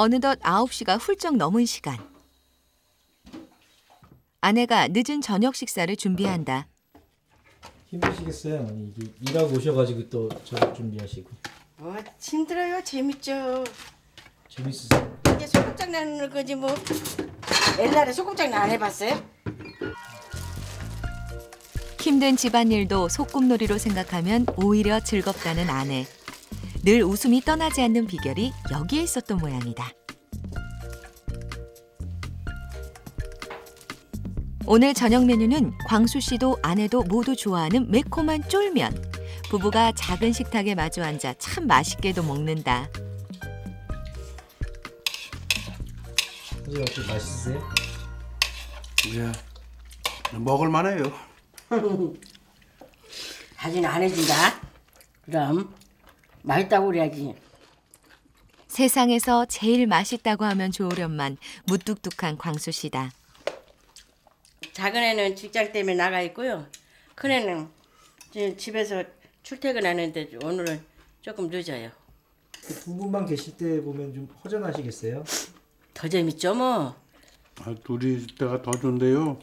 어느덧 9시가 훌쩍 넘은 시간. 아내가 늦은 저녁 식사를 준비한다. 힘드시겠어요. 이게 일하고 오셔가지고 또 저녁 준비하시고 어, 힘들어요. 재밌죠. 재밌으세요? 이제 소꿉장난을 거지 뭐. 옛날에 소꿉장난 안 해봤어요? 힘든 집안일도 소꿉놀이로 생각하면 오히려 즐겁다는 아내. 늘 웃음이 떠나지 않는 비결이 여기에 있었던 모양이다. 오늘 저녁 메뉴는 광수 씨도 아내도 모두 좋아하는 매콤한 쫄면. 부부가 작은 식탁에 마주 앉아 참 맛있게도 먹는다. 어떻게 맛있으세요? 예. 먹을만해요. 사진 안 해준다. 그럼 맛있다고 그래야지. 세상에서 제일 맛있다고 하면 좋으련만 무뚝뚝한 광수 씨다. 작은 애는 직장 때문에 나가 있고요. 큰 애는 집에서 출퇴근하는데 오늘은 조금 늦어요. 두 분만 계실 때 보면 좀 허전하시겠어요? 더 재밌죠 뭐. 아, 둘이 있을 때가 더 좋은데요.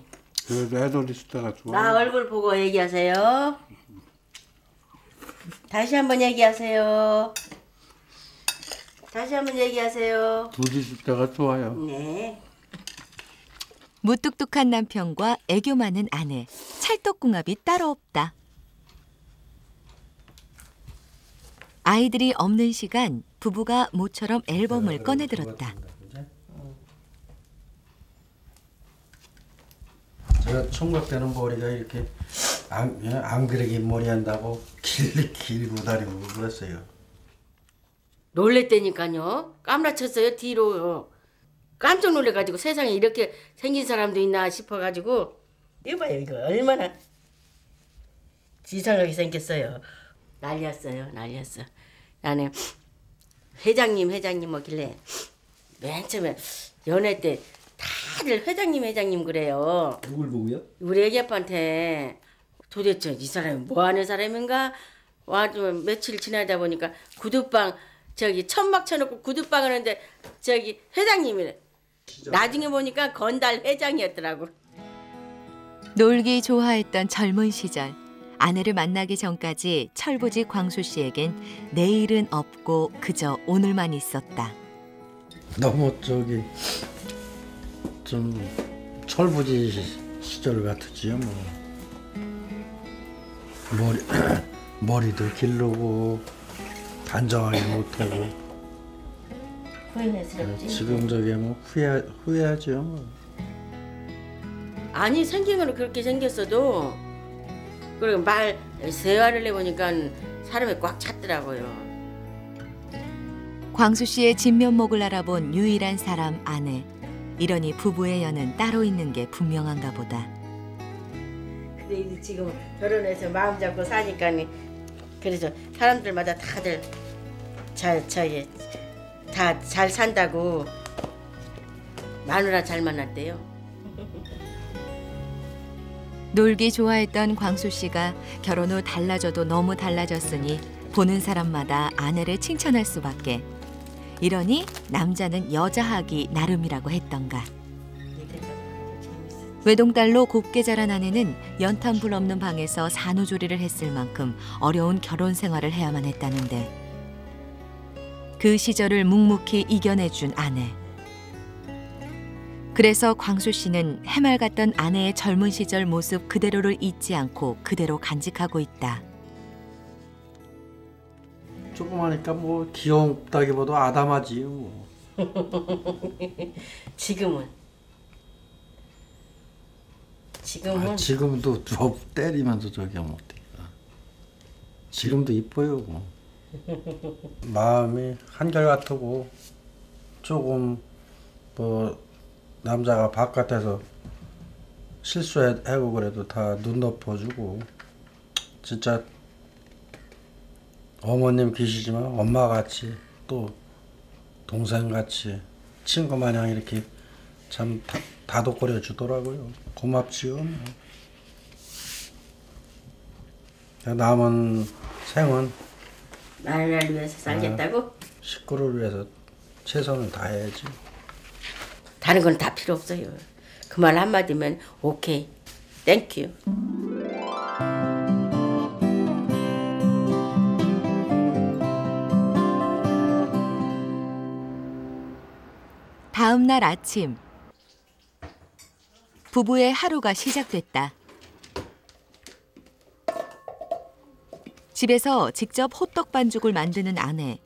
그래도 애들 있을 때가 좋아. 나 얼굴 보고 얘기하세요. 다시 한번 얘기하세요. 다시 한번 얘기하세요. 둘이 있을 때가 좋아요. 네. 무뚝뚝한 남편과 애교 많은 아내. 찰떡궁합이 따로 없다. 아이들이 없는 시간 부부가 모처럼 앨범을 꺼내들었다. 제가 총각 때는 머리가 이렇게 안, 그냥 안 그러게 머리 한다고 길, 길고 다니고 그랬어요. 놀랬다니까요. 깜라쳤어요 뒤로. 깜짝 놀래가지고 세상에 이렇게 생긴 사람도 있나 싶어가지고 이거 봐요 이거 얼마나 이상하게 생겼어요. 난리였어요 난리였어. 나는 회장님 회장님 뭐길래 맨 처음에 연애 때 다들 회장님 회장님 그래요. 누굴 보고요? 우리 애기 아빠한테 도대체 이 사람이 뭐 하는 사람인가? 와도 며칠 지나다 보니까 구두방 저기 천막 쳐놓고 구두방 하는데 저기 회장님이래. 나중에 보니까 건달 회장이었더라고. 놀기 좋아했던 젊은 시절. 아내를 만나기 전까지 철부지 광수 씨에겐 내일은 없고 그저 오늘만 있었다. 너무 저기 좀 철부지 시- 시절 같으지요 뭐. 머리 머리도 길르고 단정하게 못하고 후회스럽지. 지금 저게 뭐 후회 후회하죠 뭐. 아니 생긴 거는 그렇게 생겼어도 그리고 말 대화를 해보니까 사람이 꽉 찼더라고요. 광수 씨의 진면목을 알아본 유일한 사람 아내. 이러니 부부의 연은 따로 있는 게 분명한가 보다. 근데 이제 지금 결혼해서 마음 잡고 사니까 그래서 사람들마다 다들 잘 저기 다 잘 산다고 마누라 잘 만났대요. 놀기 좋아했던 광수 씨가 결혼 후 달라져도 너무 달라졌으니 보는 사람마다 아내를 칭찬할 수밖에. 이러니 남자는 여자하기 나름이라고 했던가. 외동딸로 곱게 자란 아내는 연탄불 없는 방에서 산후조리를 했을 만큼 어려운 결혼 생활을 해야만 했다는데 그 시절을 묵묵히 이겨내준 아내. 그래서 광수 씨는 해맑았던 아내의 젊은 시절 모습 그대로를 잊지 않고 그대로 간직하고 있다. 조그마니까 뭐 귀엽다기보다 아담하지요 뭐. 지금은 지금은 아, 지금도 저 때리면서 저기 못해. 지금도 이뻐요. 뭐. 마음이 한결같고 조금 뭐 남자가 바깥에서 실수하고 그래도 다 눈 덮어주고 진짜 어머님 계시지만 엄마같이 또 동생같이 친구 마냥 이렇게 참 다, 다독거려 주더라고요. 고맙지요. 뭐. 남은 생은 나를 위해서 살겠다고? 식구를 위해서 최선을 다해야지. 다른 건 다 필요 없어요. 그 말 한마디면 오케이, thank you. 다음 날 아침 부부의 하루가 시작됐다. 집에서 직접 호떡 반죽을 만드는 아내.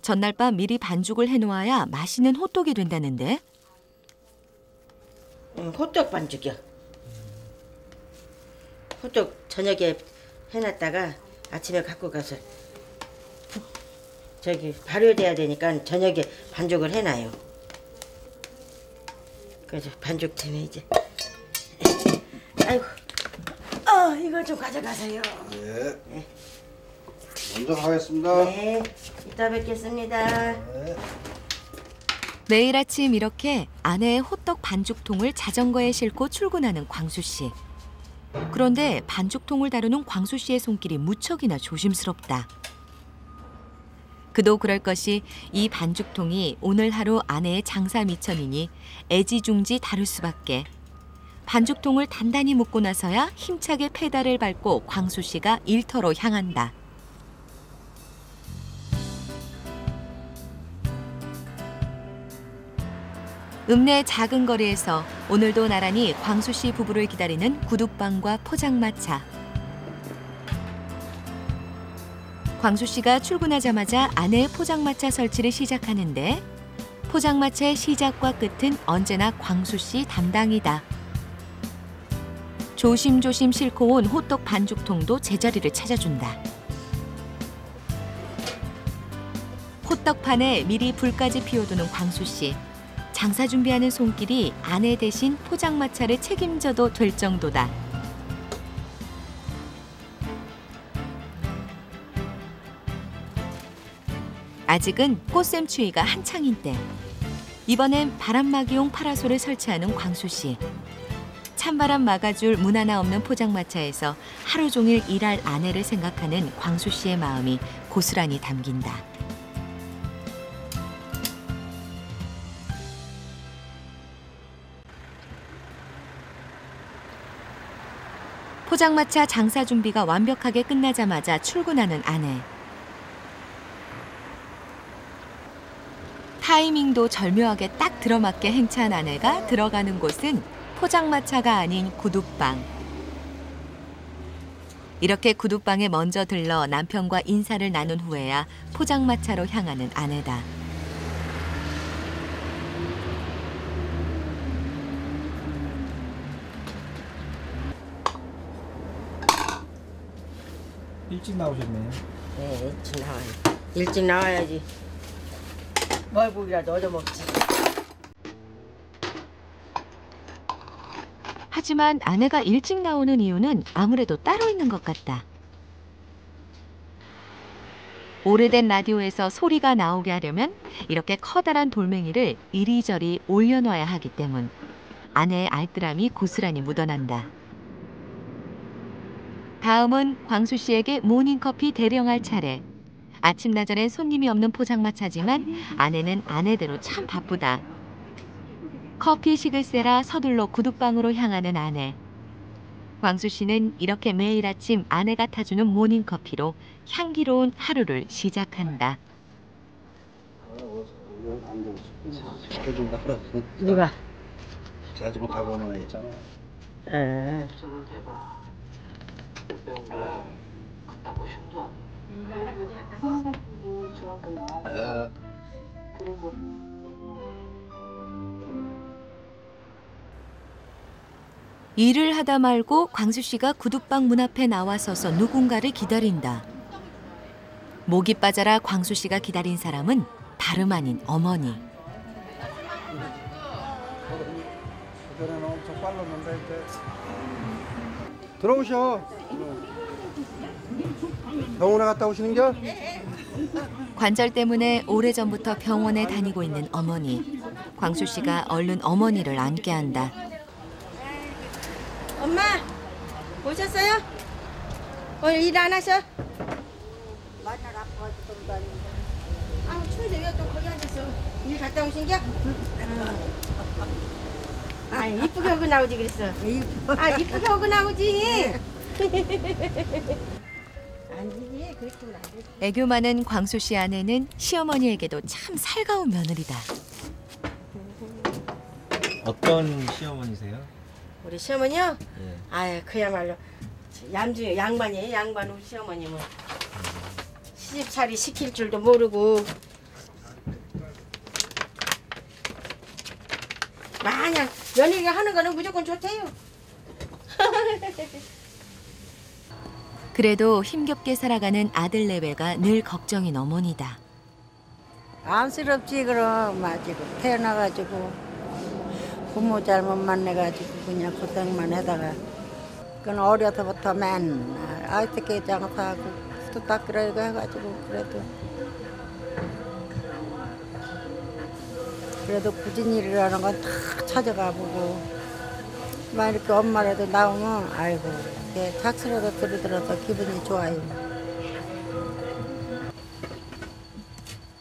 전날 밤 미리 반죽을 해놓아야 맛있는 호떡이 된다는데 응, 호떡 반죽이요. 호떡 저녁에 해놨다가 아침에 갖고 가서 저기 발효돼야 되니까 저녁에 반죽을 해놔요. 그래서 반죽 때문에 이제 이거 좀 가져가세요. 예. 먼저 가겠습니다. 네, 이따 뵙겠습니다. 매일 아침 이렇게 아내의 호떡 반죽통을 자전거에 싣고 출근하는 광수 씨. 그런데 반죽통을 다루는 광수 씨의 손길이 무척이나 조심스럽다. 그도 그럴 것이 이 반죽통이 오늘 하루 아내의 장사 미천이니 애지중지 다룰 수밖에. 반죽통을 단단히 묶고 나서야 힘차게 페달을 밟고 광수 씨가 일터로 향한다. 읍내 작은 거리에서 오늘도 나란히 광수 씨 부부를 기다리는 구두방과 포장마차. 광수 씨가 출근하자마자 아내의 포장마차 설치를 시작하는데 포장마차의 시작과 끝은 언제나 광수 씨 담당이다. 조심조심 싣고 온 호떡 반죽통도 제자리를 찾아준다. 호떡판에 미리 불까지 피워두는 광수 씨. 장사 준비하는 손길이 아내 대신 포장마차를 책임져도 될 정도다. 아직은 꽃샘추위가 한창인 때. 이번엔 바람막이용 파라솔을 설치하는 광수 씨. 찬바람 막아줄 문 하나 없는 포장마차에서 하루 종일 일할 아내를 생각하는 광수 씨의 마음이 고스란히 담긴다. 포장마차 장사 준비가 완벽하게 끝나자마자 출근하는 아내. 타이밍도 절묘하게 딱 들어맞게 행차한 아내가 들어가는 곳은 포장마차가 아닌 구두방. 이렇게 구두방에 먼저 들러 남편과 인사를 나눈 후에야 포장마차로 향하는 아내다. 일찍 나오셨네요. 네, 일찍 나와요. 일찍 나와야지. 멀국이라도 얻어먹지. 하지만 아내가 일찍 나오는 이유는 아무래도 따로 있는 것 같다. 오래된 라디오에서 소리가 나오게 하려면 이렇게 커다란 돌멩이를 이리저리 올려놔야 하기 때문 아내의 알뜰함이 고스란히 묻어난다. 다음은 광수 씨에게 모닝커피 대령할 차례. 아침 나절엔 손님이 없는 포장마차지만 아내는 아내대로 참 바쁘다. 커피 식을세라 서둘러 구두방으로 향하는 아내. 광수 씨는 이렇게 매일 아침 아내가 타주는 모닝커피로 향기로운 하루를 시작한다. 누가? 자전거 타고 오는 애 있잖아. 에. 일을 하다 말고 광수 씨가 구두방 문 앞에 나와서서 누군가를 기다린다. 목이 빠져라 광수 씨가 기다린 사람은 다름 아닌 어머니. 들어오셔. 병원에 갔다 오시는겨? 관절 때문에 오래전부터 병원에 다니고 있는 어머니. 광수 씨가 얼른 어머니를 안게 한다. 엄마 오셨어요? 오늘 일 안 하셔? 마늘 아파가지고 아 추운데 왜 또 거기 앉았어? 일 갔다 오신 겨? 아, 이쁘게 하고 나오지 그랬어. 아, 이쁘게 하고 나오지. 되지. 애교 많은 광수 씨 아내는 시어머니에게도 참 살가운 며느리다. 어떤 시어머니세요? 우리 시어머니요? 예. 아유, 그야말로 양주 양반이에요, 양반 우리 시어머님은. 시집살이 시킬 줄도 모르고. 마냥 며느리가 하는 거는 무조건 좋대요. 그래도 힘겹게 살아가는 아들 내외가 늘 걱정인 어머니다. 안쓰럽지 그럼 아지고 태어나가지고 부모 잘못 만나가지고 그냥 고생만 하다가 그건 어려서부터 맨날 어떻게 장사하고 또 닦으려고 해가지고 그래도 그래도 굳은 일이라는 건 다 찾아가 보고 막 이렇게 엄마라도 나오면 아이고 이렇게 착스라도 들이들어서 기분이 좋아요.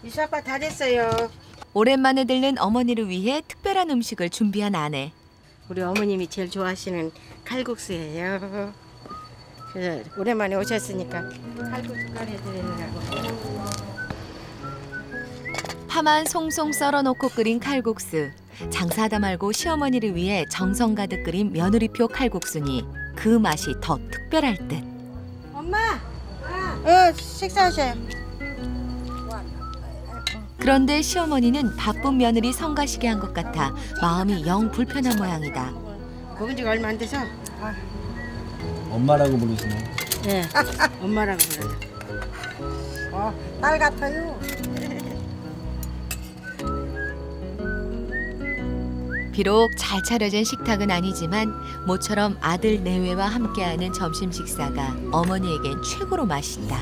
이수 아빠 다 됐어요. 오랜만에 들른 어머니를 위해 특별한 음식을 준비한 아내. 우리 어머님이 제일 좋아하시는 칼국수예요. 그래서 오랜만에 오셨으니까 칼국수 끓여드리느라고. 파만 송송 썰어놓고 끓인 칼국수. 장사하다 말고 시어머니를 위해 정성 가득 끓인 며느리표 칼국수니 그 맛이 더 특별할 듯. 엄마, 어 식사하셔요. 그런데 시어머니는 바쁜 며느리 성가시게 한 것 같아 마음이 영 불편한 모양이다. 먹은 지가 얼마 안 돼서. 엄마라고 부르시네. 네, 엄마라고 불러요. 어, 딸 같아요. 비록 잘 차려진 식탁은 아니지만 모처럼 아들 내외와 함께하는 점심 식사가 어머니에겐 최고로 맛있다.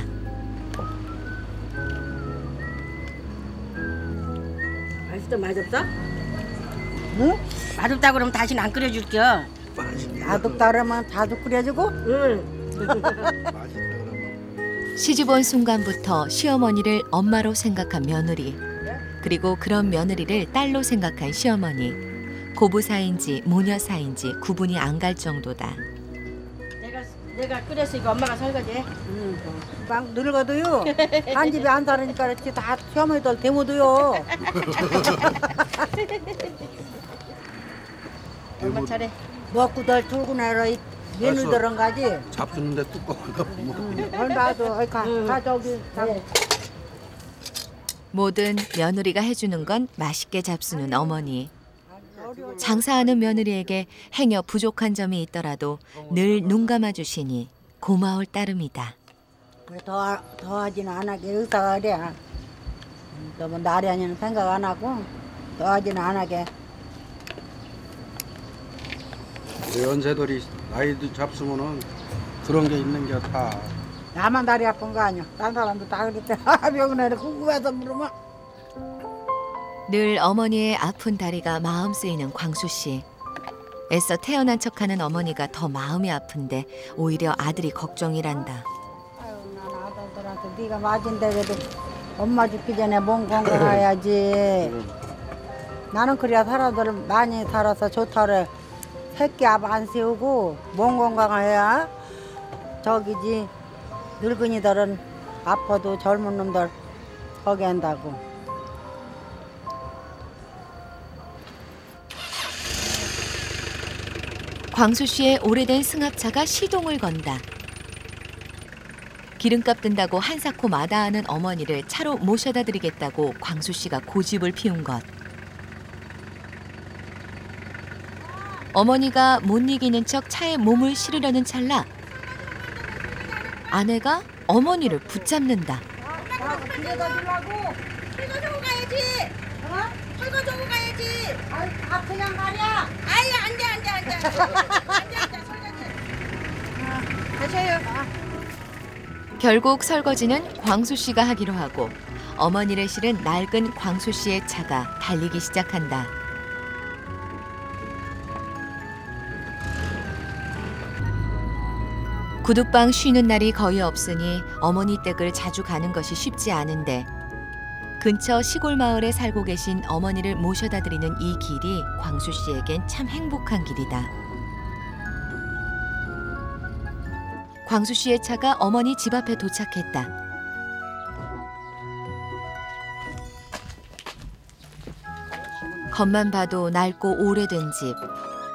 맛있어, 맛없어? 응? 맛없다 그러면 다시는 안 끓여줄게요. 맛없다 그러면 자주 끓여주고 응. 시집 온 순간부터 시어머니를 엄마로 생각한 며느리. 그리고 그런 며느리를 딸로 생각한 시어머니. 고부 사이인지 모녀 사이인지 구분이 안 갈 정도다. 내가 내가 끓였으니까 엄마가 설거지해. 막 늙어도요 한 집에 안 살으니까 이렇게 다 시어머니들 대모도요 엄마 차례. 먹고들 출근하러 이 며느들은 가지 잡수는데 뚜껑을 뭐. 얼마도 가, 가 저기 가. 뭐든 며느리가 해주는 건 맛있게 잡수는 어머니. 장사하는 며느리에게 행여 부족한 점이 있더라도 늘 눈 감아 주시니 고마울 따름이다. 더, 더 하지는 안 하게 의사가 그래 너무 나려니는 생각 안 하고 더 하지는 안 하게. 우리 연세들이 나이도 잡수면은 그런 게 있는 게 다. 나만 다리 아픈 거 아니야 딴 사람도 다 그랬대 병원에 궁금해서 물으면 늘 어머니의 아픈 다리가 마음 쓰이는 광수 씨. 애써 태어난 척하는 어머니가 더 마음이 아픈데 오히려 아들이 걱정이란다. 아유 난 아들들한테 네가 맞은데 그래도 엄마 죽기 전에 몸 건강해야지. 나는 그래야 사람들 많이 살아서 좋다래. 새끼 앞 안 세우고 몸 건강해야? 저기지 늙은이들은 아파도 젊은 놈들 거기 한다고 광수 씨의 오래된 승합차가 시동을 건다. 기름값 든다고 한사코 마다하는 어머니를 차로 모셔다 드리겠다고 광수 씨가 고집을 피운 것. 어머니가 못 이기는 척 차에 몸을 실으려는 찰나 아내가 어머니를 붙잡는다. 설거지하고 가야지. 어? 설거지하고 가야지. 아 그냥 가랴 아이 안돼 안돼 안돼 안돼 안돼 설거지. 가셔요. 결국 설거지는 광수 씨가 하기로 하고 어머니를 실은 낡은 광수 씨의 차가 달리기 시작한다. 구두방 쉬는 날이 거의 없으니 어머니 댁을 자주 가는 것이 쉽지 않은데 근처 시골 마을에 살고 계신 어머니를 모셔다 드리는 이 길이 광수 씨에겐 참 행복한 길이다. 광수 씨의 차가 어머니 집 앞에 도착했다. 겉만 봐도 낡고 오래된 집.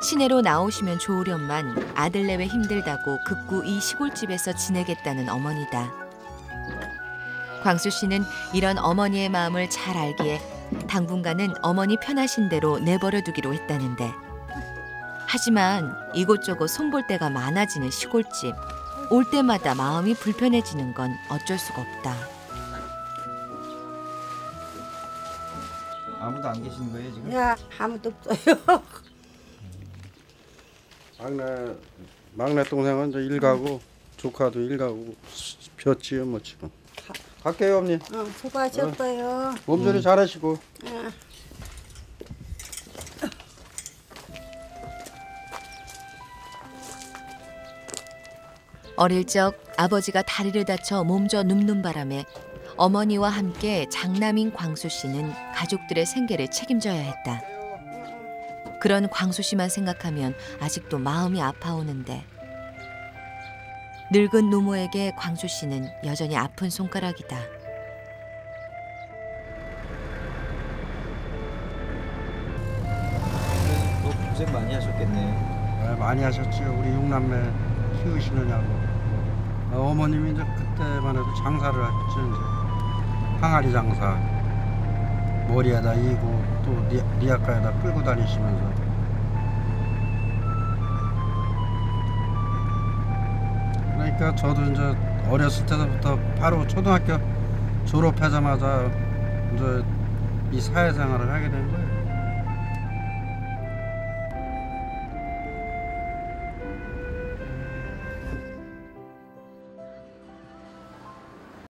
시내로 나오시면 좋으련만 아들 내외 힘들다고 극구 이 시골집에서 지내겠다는 어머니다. 광수 씨는 이런 어머니의 마음을 잘 알기에 당분간은 어머니 편하신 대로 내버려 두기로 했다는데 하지만 이곳저곳 손볼 데가 많아지는 시골집 올 때마다 마음이 불편해지는 건 어쩔 수가 없다. 아무도 안 계시는 거예요 지금? 야 아무도 없어요. 막내 막내 동생은 이제 일 가고 조카도 일 가고 폈지요 뭐 지금. 갈게요 어머니. 어, 수고하셨어요. 몸조리 잘하시고. 어릴 적 아버지가 다리를 다쳐 몸져 눕는 바람에 어머니와 함께 장남인 광수 씨는 가족들의 생계를 책임져야 했다. 그런 광수 씨만 생각하면 아직도 마음이 아파오는데 늙은 노모에게 광수 씨는 여전히 아픈 손가락이다. 너 고생 많이 하셨겠네. 네, 많이 하셨지요. 우리 육남매 키우시느냐고. 어, 어머님이 이제 그때만 해도 장사를 하셨죠. 이제 항아리 장사. 머리에다 이고 또 리, 리아카에다 끌고 다니시면서. 그러니까 저도 이제 어렸을 때부터 바로 초등학교 졸업하자마자 이제 이 사회생활을 하게 된 거예요.